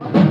Thank